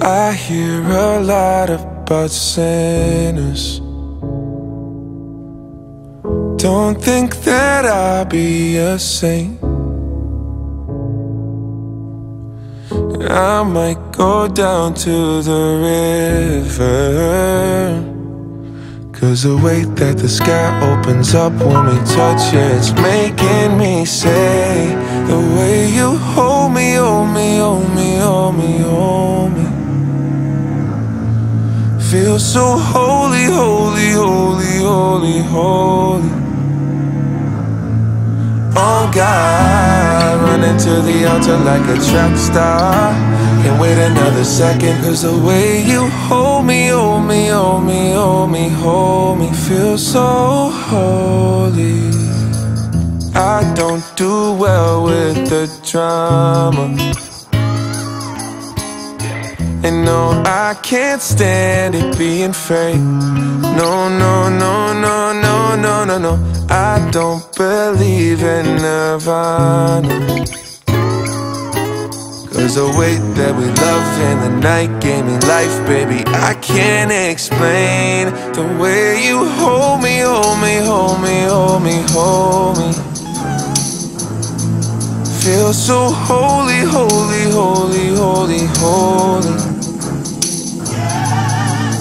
I hear a lot about sinners. Don't think that I'll be a saint. I might go down to the river. Cause the way that the sky opens up when we touch it, it's making me say, The way you hold me, hold me, hold me, hold me, hold me. Feel so holy, holy, holy, holy, holy. Oh God, running to the altar like a track star. Can't wait another second, cause the way you hold me, hold me, hold me, hold me, hold me, feel so holy. I don't do well with the drama. And no, I can't stand it being fake. No, no, no, no, no, no, no, no. I don't believe in Nirvana. Cause the way that we love in the night gave me life, baby. I can't explain the way you hold me, hold me, hold me, hold me, hold me. Feel so holy, holy, holy, holy, holy.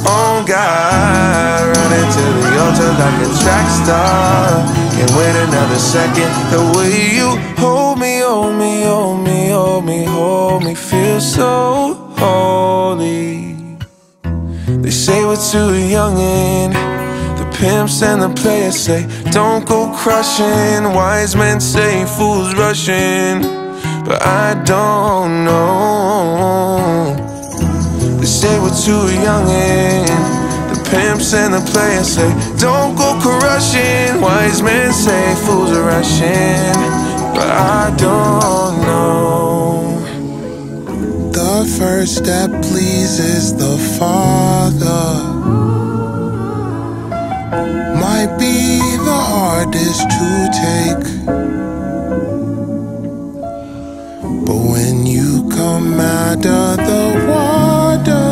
Oh God, running to the altar like a track star. Can't wait another second. The way you hold me, hold me, hold me, hold me, hold me, feel so holy. They say we're too young and pimps and the players say, Don't go crushing. Wise men say, Fools rushing. But I don't know. They say we're too young and the pimps and the players say, Don't go crushing. Wise men say, Fools are rushing. But I don't know. The first step pleases the Father. But when you come out of the water,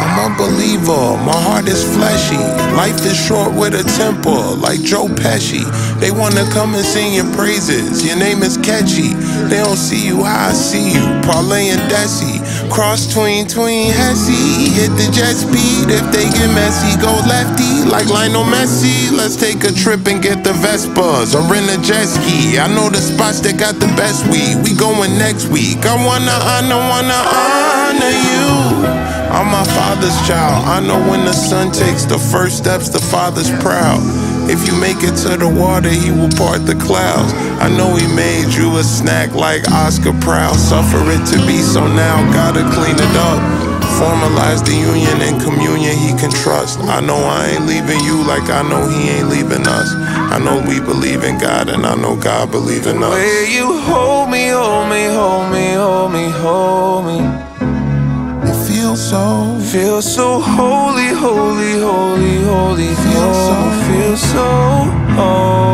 I'm a believer. My heart is fleshy. Life is short with a temper, like Joe Pesci. They wanna come and sing your praises. Your name is catchy. They don't see you how I see you. Parlay and Desi. Cross tween tween Hesse. Hit the jet speed. If they get messy, go lefty like Lionel Messi. Let's take a trip and get the Vespas or rent a jet ski. I know the spots that got the best weed. We going next week. I wanna honor, wanna honor you. I'm my father's child. I know when the son takes the first steps, the father's proud. If you make it to the water, he will part the clouds. I know he made you a snack like Oscar Proud. Suffer it to be so now, gotta clean it up. Formalize the union and communion he can trust. I know I ain't leaving you like I know he ain't leaving us. I know we believe in God and I know God believe in us. Way you hold me, hold me, hold me, hold me, hold me. It feels so Feel so holy, holy, holy, holy, Feel so- so holy.